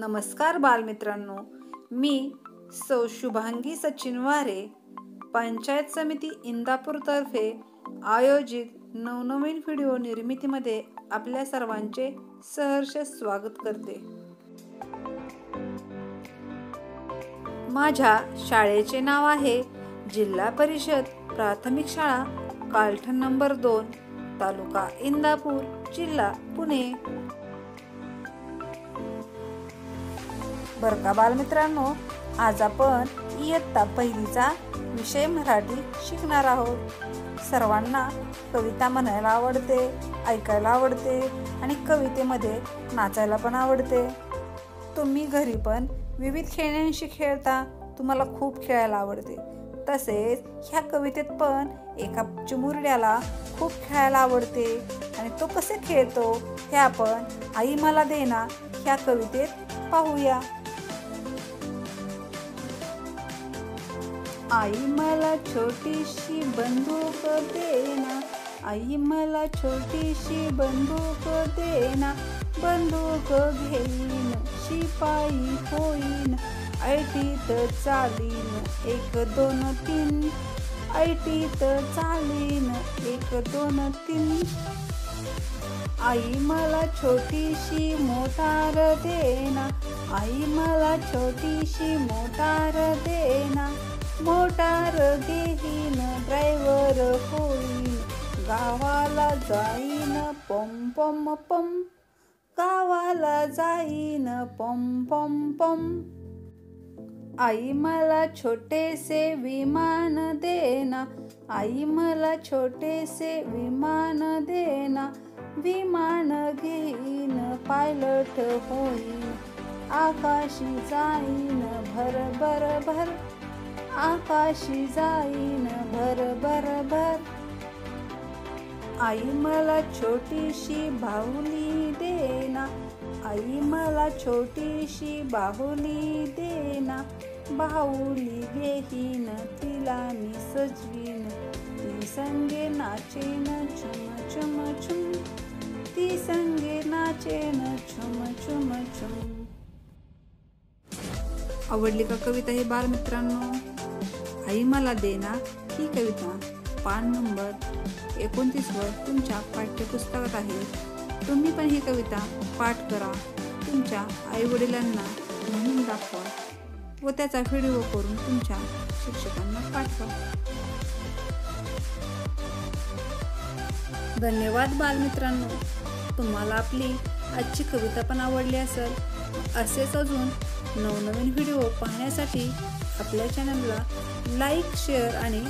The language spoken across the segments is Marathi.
नमस्कार बालमित्रांनो. मी सौ शुभांगी सचिन वारे पंचायत समिती इंदापूरतर्फे आयोजित नवनवीन व्हिडिओ निर्मितीमध्ये आपल्या सर्वांचे सहर्ष स्वागत करते. माझ्या शाळेचे नाव आहे जिल्हा परिषद प्राथमिक शाळा कालठण नंबर दोन तालुका इंदापूर जिल्हा पुणे. बरं का बालमित्रांनो आज आपण इयत्ता पहिलीचा विषय मराठी शिकणार आहोत. सर्वांना कविता म्हणायला आवडते ऐकायला आवडते आणि कवितेमध्ये नाचायला पण आवडते. तुम्ही घरी पण विविध खेळण्यांशी खेळता तुम्हाला खूप खेळायला आवडते. तसेच ह्या कवितेत पण एका चिमुरड्याला खूप खेळायला आवडते आणि तो कसे खेळतो हे आपण आई मला देना ह्या कवितेत पाहूया. आई मला छोटीशी बंदूक देना. आई मला छोटीशी बंदूक देना. बंदूक घेईन शिपाई होईन. ऐटीत चालीन एक दोन तीन. ऐटीत चालीन एक दोन तीन. आई मला छोटीशी मोटार देना. आई मला छोटीशी मोटार देना. होई गावाला जाईन पम पम पम. गावाला जाईन पम पम पम. आई मला छोटेसे विमान देना. आई मला छोटेसे विमान देना. विमान घेईन पायलट होई आकाशी जाईन भर भर भर. आकाशी जाईन भर भर भर. आई मला छोटीशी बाहुली देना. आई मला छोटीशी बाहुली देना. बाहुली घेईन तिला मी सजवीन. ती संगे नाचेन चुम चुम चुम. ती संगे नाचेन चुम चुम चुम. आवडली का कविता ही बालमित्रांनो? आई मला देना ही कविता पान नंबर एकोणतीसवर तुमच्या पाठ्यपुस्तकात आहे. तुम्ही पण ही कविता पाठ करा. तुमच्या आईवडिलांना म्हणून दाखवा व त्याचा व्हिडिओ करून तुमच्या शिक्षकांना पाठवा. धन्यवाद बालमित्रांनो. तुम्हाला आपली आजची कविता पण आवडली असेल असेच अजून नवनवीन व्हिडिओ पाहण्यासाठी आपल्या चॅनलला लाईक शेअर आणि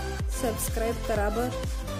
सबस्क्राईब करा बरं.